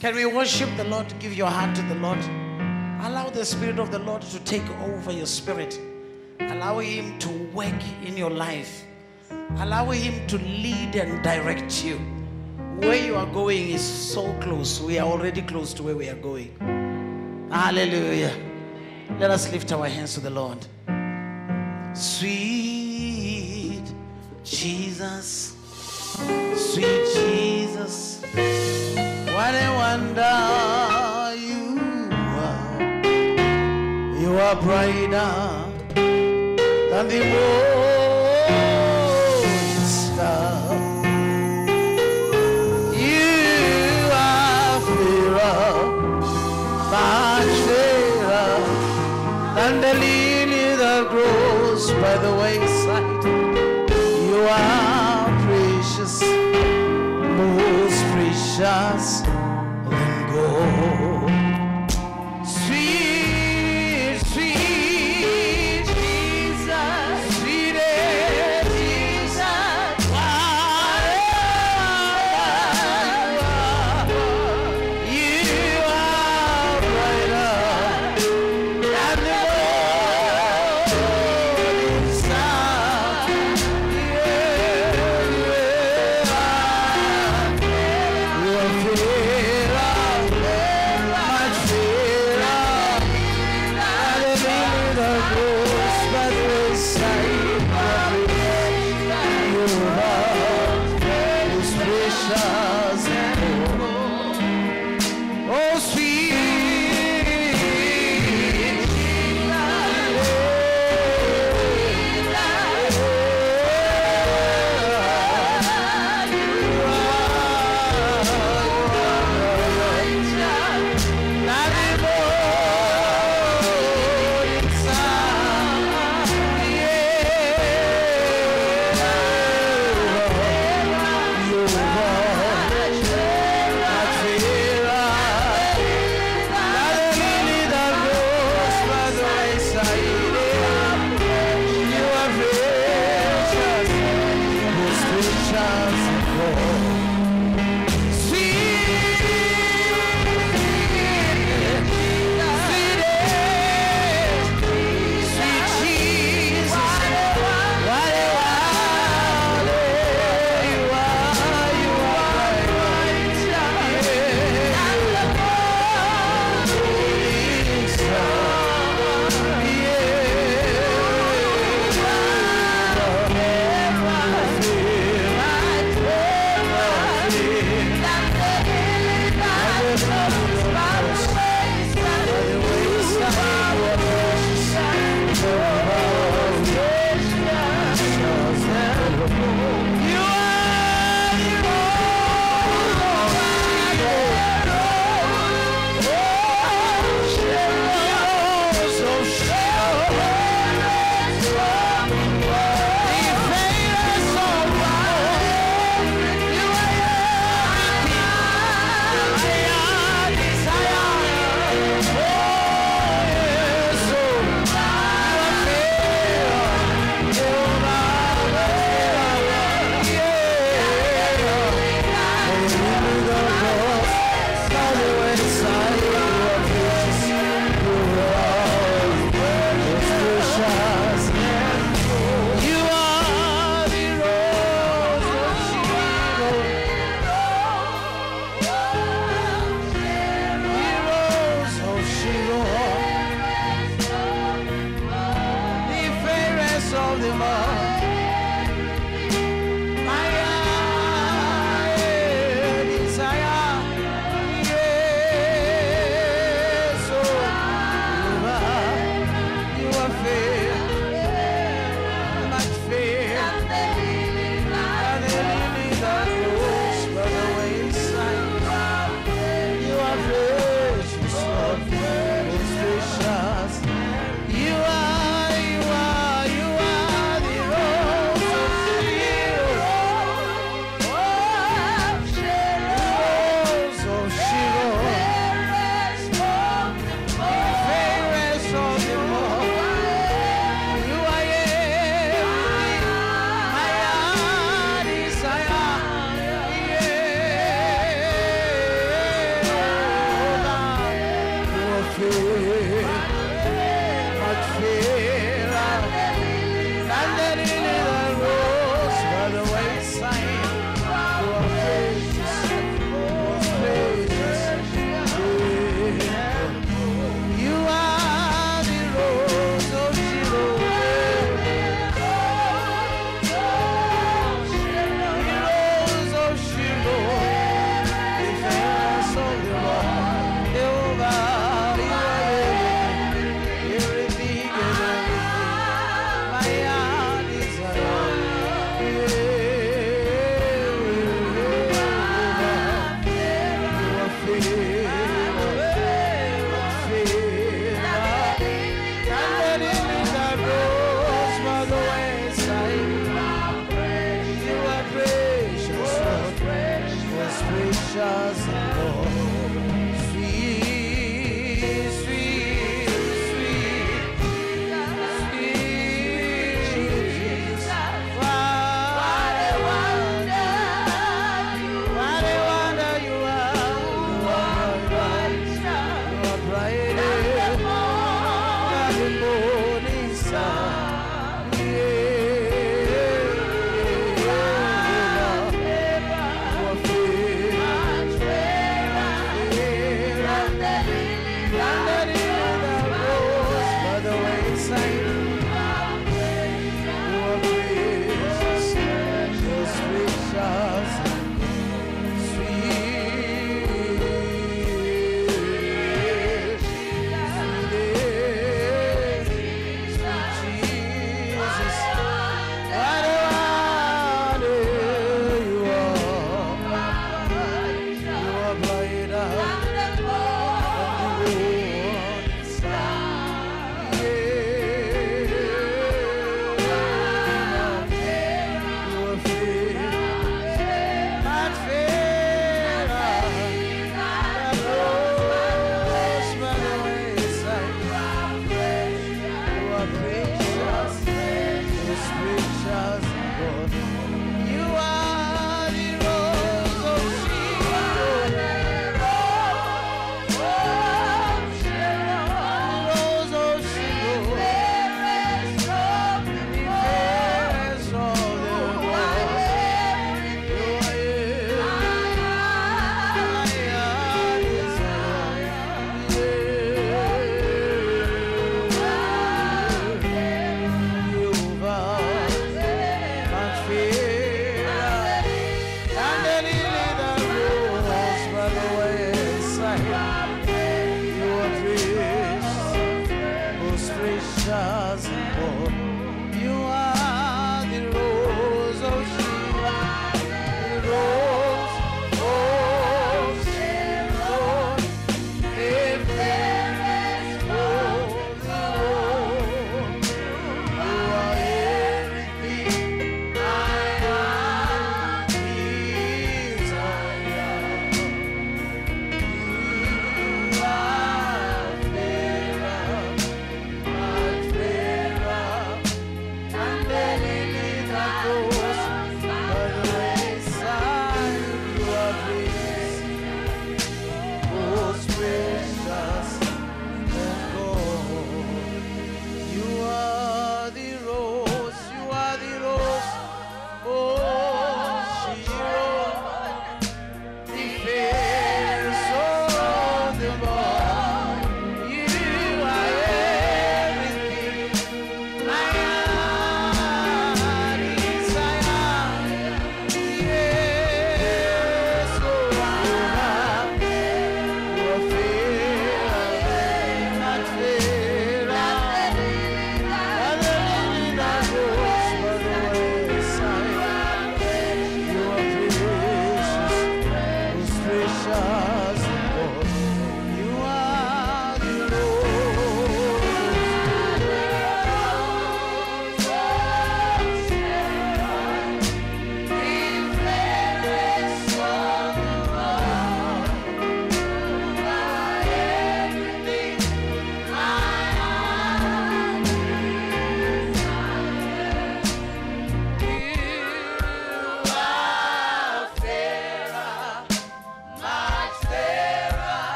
Can we worship the Lord? Give your heart to the Lord. Allow the Spirit of the Lord to take over your spirit. Allow Him to work in your life. Allow Him to lead and direct you. Where you are going is so close. We are already close to where we are going. Hallelujah. Let us lift our hands to the Lord. Sweet Jesus, sweet a you are. You are brighter than the morning star. You are fairer, much fairer than the lily that grows by the wayside. You are precious, most precious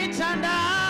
kitanda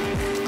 Ah,